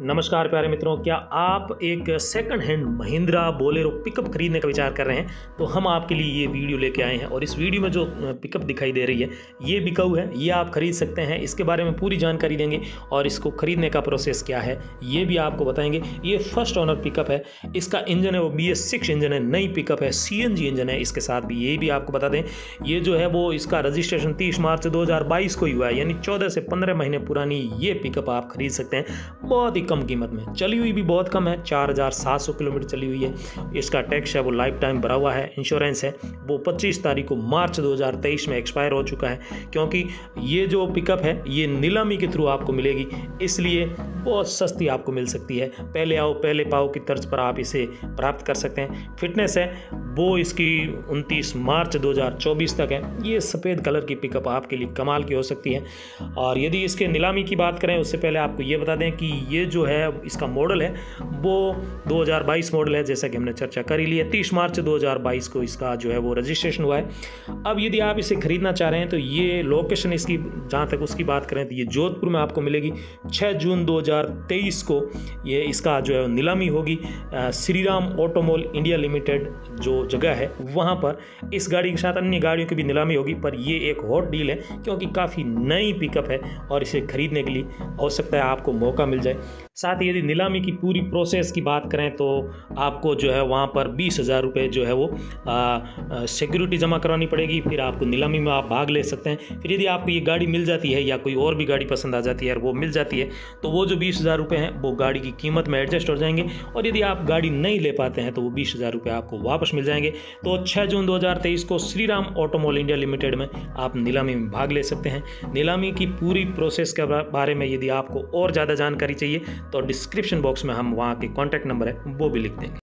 नमस्कार प्यारे मित्रों, क्या आप एक second hand Mahindra Bolero pickup खरीदने का विचार कर रहे हैं? तो हम आपके लिए ये वीडियो लेके आए हैं और इस वीडियो में जो पिकअप दिखाई दे रही है, ये बिकाऊ है, ये आप खरीद सकते हैं, इसके बारे में पूरी जानकारी देंगे और इसको खरीदने का प्रोसेस क्या है, ये भी आपको बताएँगे। ये फ़र्स्ट ऑनर पिकअप है, इसका इंजन है, वो बी एस सिक्स इंजन है, नई पिकअप है सी एन जी इंजन है, इसके साथ भी ये भी आपको बता दें, ये जो है वो इसका रजिस्ट्रेशन तीस मार्च दो हज़ार बाईस को ही हुआ है, यानी चौदह से पंद्रह महीने पुरानी ये पिकअप आप खरीद सकते हैं। बहुत ही कम कीमत में। चली हुई भी बहुत कम है, चार हज़ार सात सौ किलोमीटर चली हुई है। इसका टैक्स है, वो लाइफ टाइम भरा हुआ है इंश्योरेंस है। वो पच्चीस तारीख को मार्च दो हज़ार तेईस में एक्सपायर हो चुका है, क्योंकि ये जो पिकअप है, ये नीलामी के थ्रू आपको मिलेगी। इसलिए बहुत सस्ती आपको मिल सकती है। पहले आओ, पहले पाओ की तर्ज पर आप इसे प्राप्त कर सकते हैं। फिटनेस है, वो इसकी 29 मार्च 2024 तक है। ये सफ़ेद कलर की पिकअप आपके लिए कमाल की हो सकती है। और यदि इसके नीलामी की बात करें, उससे पहले आपको ये बता दें कि ये जो है, इसका मॉडल है, वो 2022 मॉडल है, जैसा कि हमने चर्चा कर ही ली है। तीस मार्च 2022 को इसका जो है, वो रजिस्ट्रेशन हुआ है। अब यदि आप इसे ख़रीदना चाह रहे हैं तो ये लोकेशन इसकी, जहाँ तक उसकी बात करें तो ये जोधपुर में आपको मिलेगी। छः जून दो को ये इसका जो है नीलामी होगी। Shri Ram automall India limited जो जगह है, वहाँ पर इस गाड़ी के साथ अन्य गाड़ियों की भी नीलामी होगी, पर ये एक हॉट डील है क्योंकि काफ़ी नई पिकअप है और इसे खरीदने के लिए हो सकता है आपको मौका मिल जाए। साथ ही यदि नीलामी की पूरी प्रोसेस की बात करें तो आपको जो है वहाँ पर बीस हज़ार रुपये जो है वो सिक्योरिटी जमा करवानी पड़ेगी, फिर आपको नीलामी में आप भाग ले सकते हैं। फिर यदि आपको ये गाड़ी मिल जाती है या कोई और भी गाड़ी पसंद आ जाती है और वो मिल जाती है तो वो जो बीस हज़ार रुपये हैं, वो गाड़ी की कीमत में एडजस्ट हो जाएँगे और यदि आप गाड़ी नहीं ले पाते हैं तो वो बीस हज़ार रुपये आपको वापस मिल जाएँगे। तो छः जून दो हज़ार तेईस को श्रीराम ऑटोमोल इंडिया लिमिटेड में आप नीलामी में भाग ले सकते हैं। नीलामी की पूरी प्रोसेस के बारे में यदि आपको और ज़्यादा जानकारी चाहिए तो डिस्क्रिप्शन बॉक्स में हम वहाँ के कॉन्टैक्ट नंबर है, वो भी लिख देंगे।